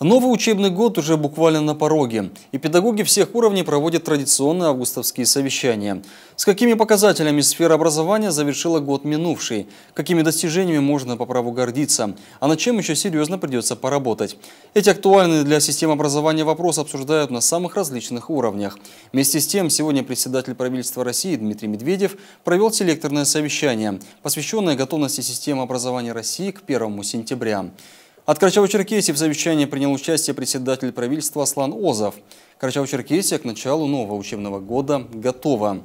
Новый учебный год уже буквально на пороге, и педагоги всех уровней проводят традиционные августовские совещания. С какими показателями сфера образования завершила год минувший? Какими достижениями можно по праву гордиться? А над чем еще серьезно придется поработать? Эти актуальные для системы образования вопросы обсуждают на самых различных уровнях. Вместе с тем, сегодня председатель правительства России Дмитрий Медведев провел селекторное совещание, посвященное готовности системы образования России к 1 сентября. От Карачаева-Черкесии в совещании принял участие председатель правительства Аслан Озов. Карачаево-Черкесия к началу нового учебного года готова.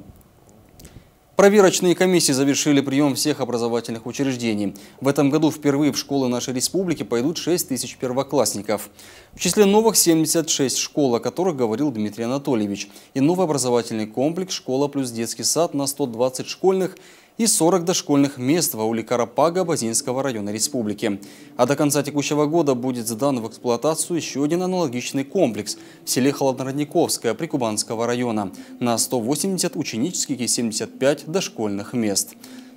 Проверочные комиссии завершили прием всех образовательных учреждений. В этом году впервые в школы нашей республики пойдут 6 тысяч первоклассников. В числе новых 76 школ, о которых говорил Дмитрий Анатольевич. И новый образовательный комплекс «Школа плюс детский сад» на 120 школьных и 40 дошкольных мест в ауле Карапага Базинского района республики. А до конца текущего года будет сдан в эксплуатацию еще один аналогичный комплекс в селе Холоднородниковское Прикубанского района на 180 ученических и 75 дошкольных мест.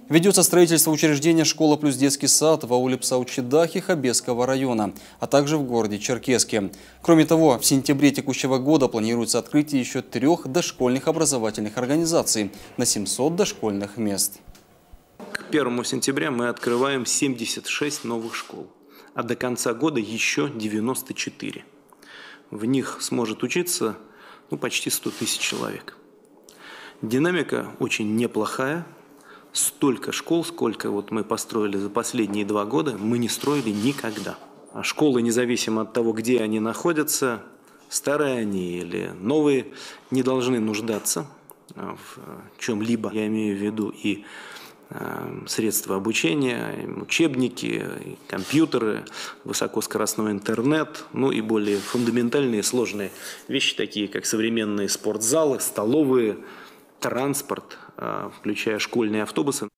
Ведется строительство учреждения «Школа плюс детский сад» в ауле Псаучедахи Хабесского района, а также в городе Черкеске. Кроме того, в сентябре текущего года планируется открытие еще трех дошкольных образовательных организаций на 700 дошкольных мест. К 1 сентября мы открываем 76 новых школ, а до конца года еще 94. В них сможет учиться ну, почти 100 тысяч человек. Динамика очень неплохая. Столько школ, сколько вот мы построили за последние два года, мы не строили никогда. А школы, независимо от того, где они находятся, старые они или новые, не должны нуждаться в чем-либо. Я имею в виду и Э, средства обучения, учебники, компьютеры, высокоскоростной интернет, ну и более фундаментальные сложные вещи, такие как современные спортзалы, столовые, транспорт, э, включая школьные автобусы.